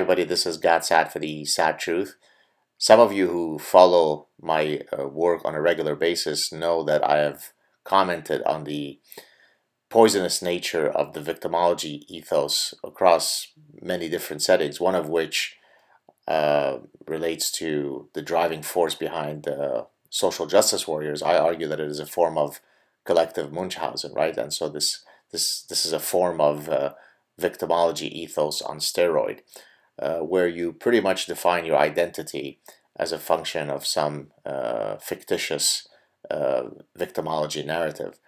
Everybody, this is Gad Saad for the Saad Truth. Some of you who follow my uh, work on a regular basis know that I have commented on the poisonous nature of the victimology ethos across many different settings, one of which uh, relates to the driving force behind uh, social justice warriors. I argue that it is a form of collective Munchausen, right? And so this this this is a form of uh, victimology ethos on steroid, uh, where you pretty much define your identity as a function of some uh, fictitious uh, victimology narrative.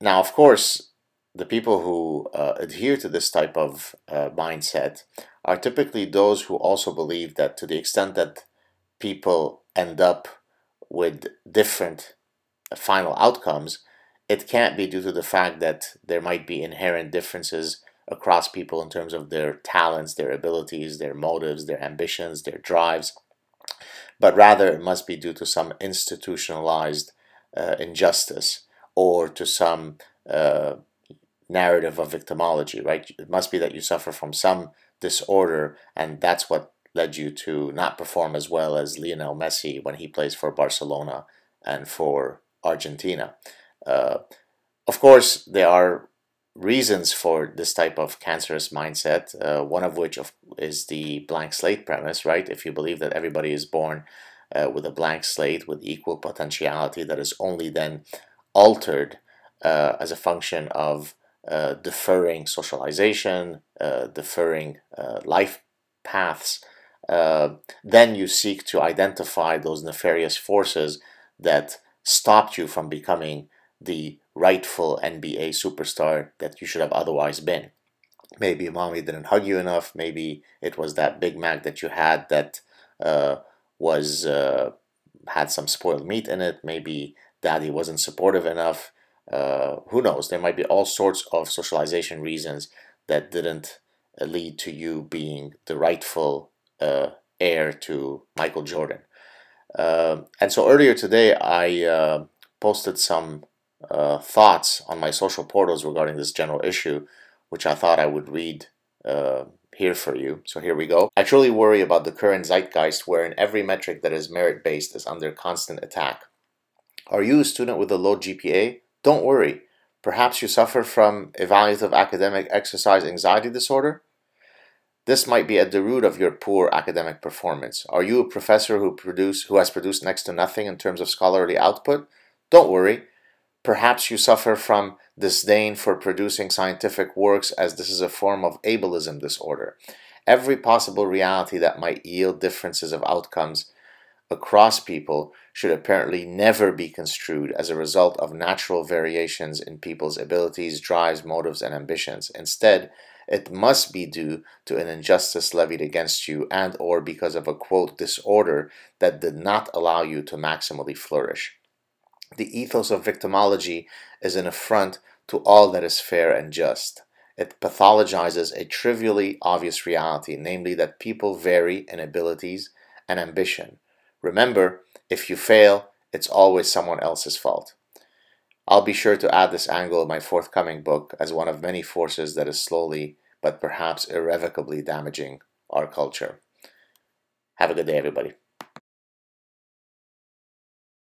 Now, of course, the people who uh, adhere to this type of uh, mindset are typically those who also believe that to the extent that people end up with different final outcomes, it can't be due to the fact that there might be inherent differences across people in terms of their talents, their abilities, their motives, their ambitions, their drives, but rather it must be due to some institutionalized uh, injustice or to some uh, narrative of victimology, right? It must be that you suffer from some disorder, and that's what led you to not perform as well as Lionel Messi when he plays for Barcelona and for Argentina. Uh, of course, there are reasons for this type of cancerous mindset, uh, one of which is the blank slate premise, right? If you believe that everybody is born uh, with a blank slate with equal potentiality that is only then altered uh, as a function of uh, deferring socialization, uh, deferring uh, life paths, then you seek to identify those nefarious forces that stopped you from becoming the rightful NBA superstar that you should have otherwise been. Maybe mommy didn't hug you enough. Maybe it was that Big Mac that you had that uh, was uh, had some spoiled meat in it. Maybe daddy wasn't supportive enough. Uh, who knows? There might be all sorts of socialization reasons that didn't uh, lead to you being the rightful uh, heir to Michael Jordan. Uh, and so earlier today, I posted some uh, thoughts on my social portals regarding this general issue, which I thought I would read uh, here for you. So here we go. I truly worry about the current zeitgeist wherein every metric that is merit-based is under constant attack. Are you a student with a low GPA? Don't worry. Perhaps you suffer from evaluative academic exercise anxiety disorder? This might be at the root of your poor academic performance. Are you a professor who produce who has produced next to nothing in terms of scholarly output? Don't worry. Perhaps you suffer from disdain for producing scientific works as this is a form of ableism disorder. Every possible reality that might yield differences of outcomes across people should apparently never be construed as a result of natural variations in people's abilities, drives, motives, and ambitions. Instead, it must be due to an injustice levied against you and or because of a quote disorder that did not allow you to maximally flourish. The ethos of victimology is an affront to all that is fair and just. It pathologizes a trivially obvious reality, namely that people vary in abilities and ambition. Remember, if you fail, it's always someone else's fault. I'll be sure to add this angle in my forthcoming book as one of many forces that is slowly but perhaps irrevocably damaging our culture. Have a good day, everybody.